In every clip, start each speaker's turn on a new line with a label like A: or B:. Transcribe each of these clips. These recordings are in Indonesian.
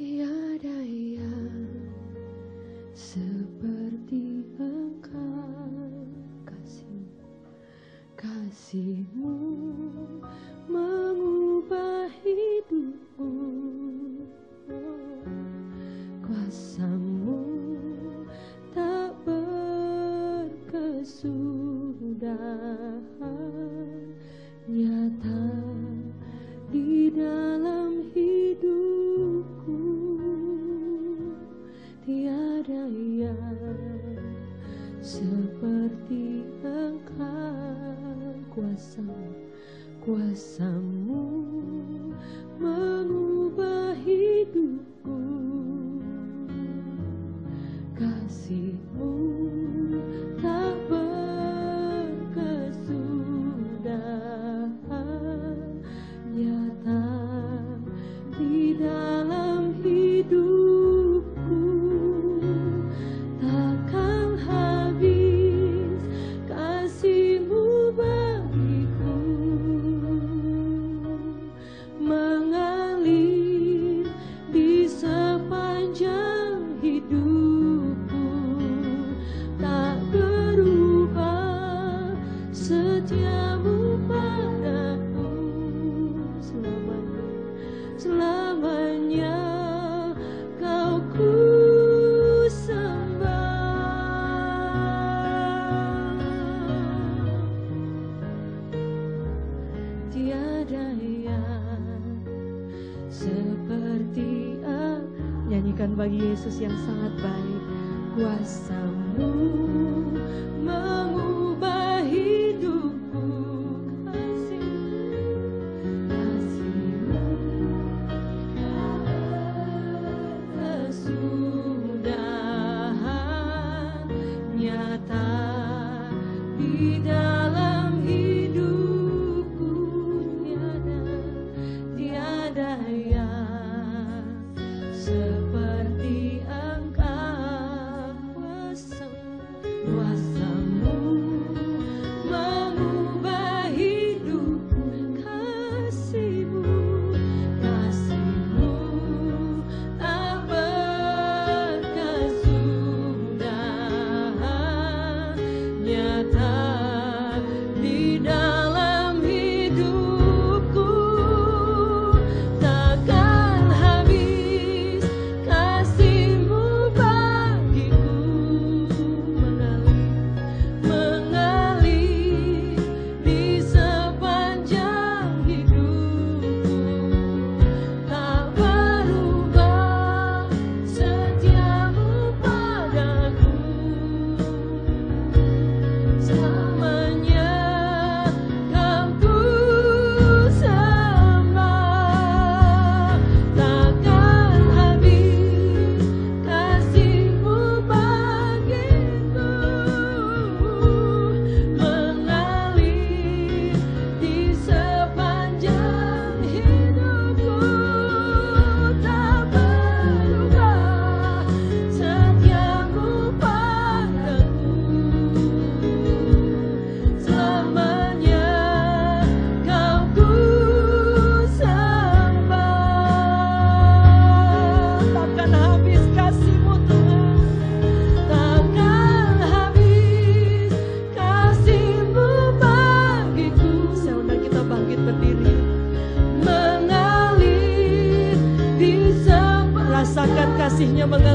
A: tiada yang seperti engkau. Kasih kasihmu mengubah hidupku kuasa kuasamu kuasamu mengubah hidupku. Kasihmu bagi Yesus yang sangat baik. Kuasamu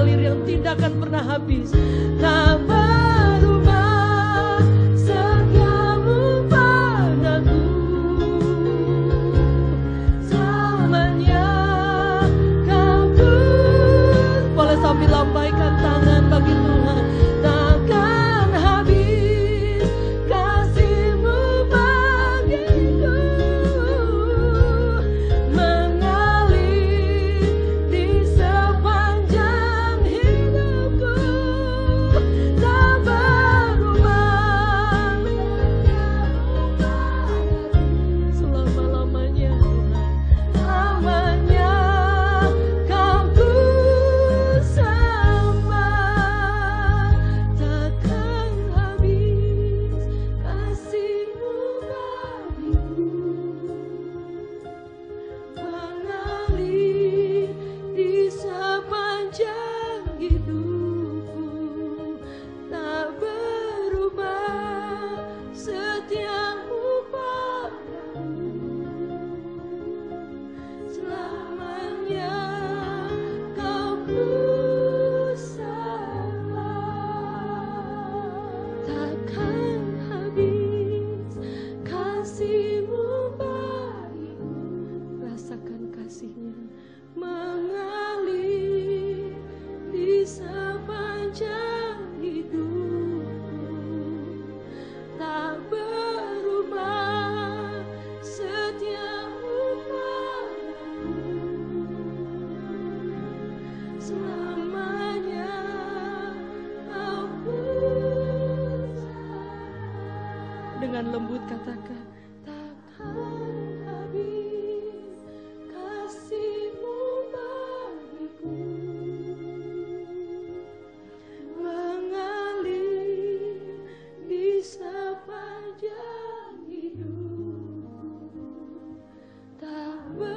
A: mengalir yang tidak akan pernah habis. Nama katakan takkan habis kasihmu bagiku. Mengalir di sepanjang hidup. Tak ber